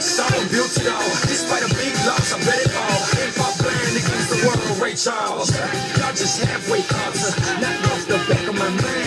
six, I built it all. Despite a big loss, I bet it all. If I plan against the world, Ray Charles, y'all just halfway concert, not off the back of my mind.